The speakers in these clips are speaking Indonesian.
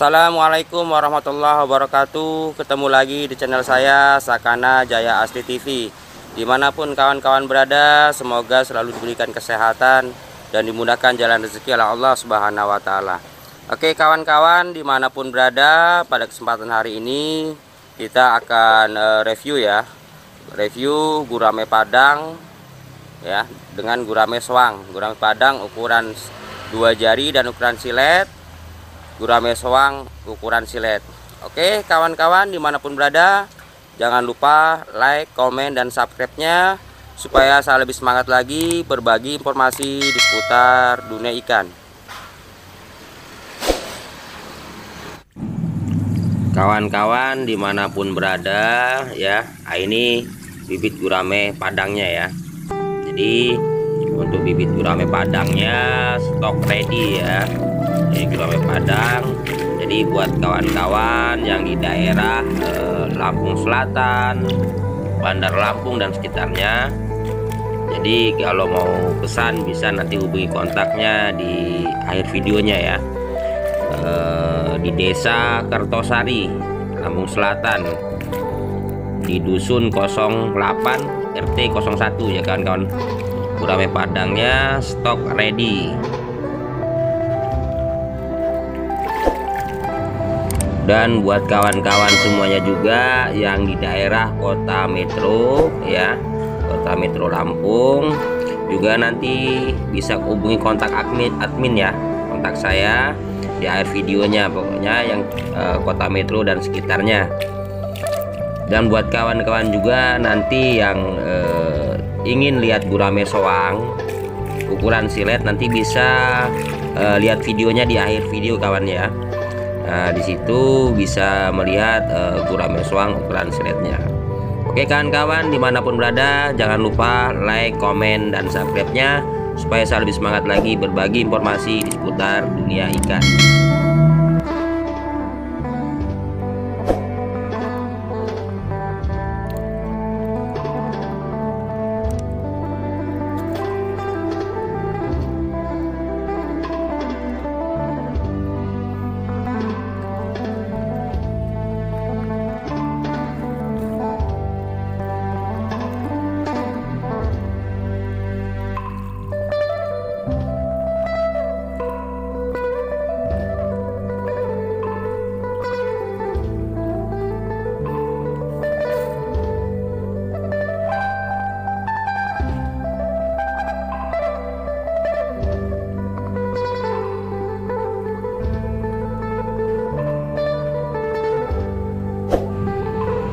Assalamualaikum warahmatullahi wabarakatuh. Ketemu lagi di channel saya Sakana Jaya Asli TV Di mana pun kawan-kawan berada Semoga selalu diberikan kesehatan Dan dimudahkan jalan rezeki oleh Allah subhanahu wa ta'ala. Oke kawan-kawan di mana pun berada Pada kesempatan hari ini Kita akan uh, review ya. Review gurame padang ya Dengan gurame soang. Gurame padang ukuran dua jari dan ukuran silet gurame soang ukuran silet. Oke kawan-kawan di mana pun berada jangan lupa like komen dan subscribe nya supaya saya lebih semangat lagi berbagi informasi di seputar dunia ikan. Kawan-kawan di mana pun berada ya nah ini bibit gurame padangnya ya. Jadi untuk bibit gurame padangnya stok ready ya ini gurame padang. Jadi buat kawan-kawan yang di daerah eh, Lampung Selatan Bandar Lampung dan sekitarnya. Jadi kalau mau pesan bisa nanti hubungi kontaknya di akhir videonya ya. Eh, di desa Kertosari Lampung Selatan. Di dusun 08 RT 01 ya kawan-kawan. Gurame padangnya stok ready dan buat kawan-kawan semuanya juga yang di daerah kota metro ya kota metro Lampung juga nanti bisa hubungi kontak admin admin ya kontak saya di akhir videonya pokoknya yang eh, kota metro dan sekitarnya. Dan buat kawan-kawan juga nanti yang eh, ingin lihat gurame soang ukuran silet nanti bisa eh, lihat videonya di akhir video kawan ya Nah, di situ bisa melihat uh, gurame suang ukuran siletnya. Oke kawan-kawan di mana pun berada jangan lupa like, komen, dan subscribe-nya supaya saya lebih semangat lagi berbagi informasi di seputar dunia ikan.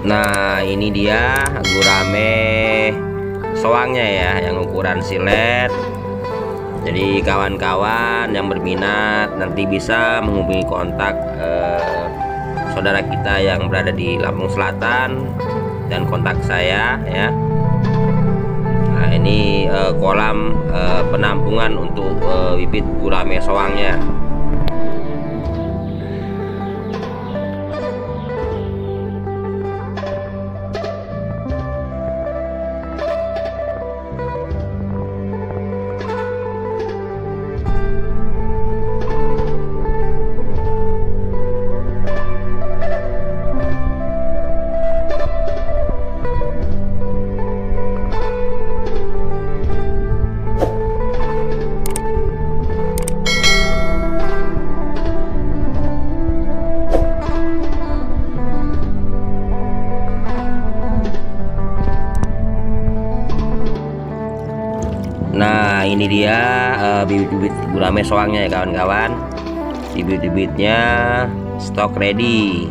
Nah ini dia gurame soangnya ya yang ukuran silet. Jadi kawan-kawan yang berminat nanti bisa menghubungi kontak eh, saudara kita yang berada di Lampung Selatan dan kontak saya ya. Nah ini eh, kolam eh, penampungan untuk eh, bibit gurame soangnya Nah ini dia uh, bibit-bibit gurame soangnya ya kawan-kawan. Bibit-bibitnya stok ready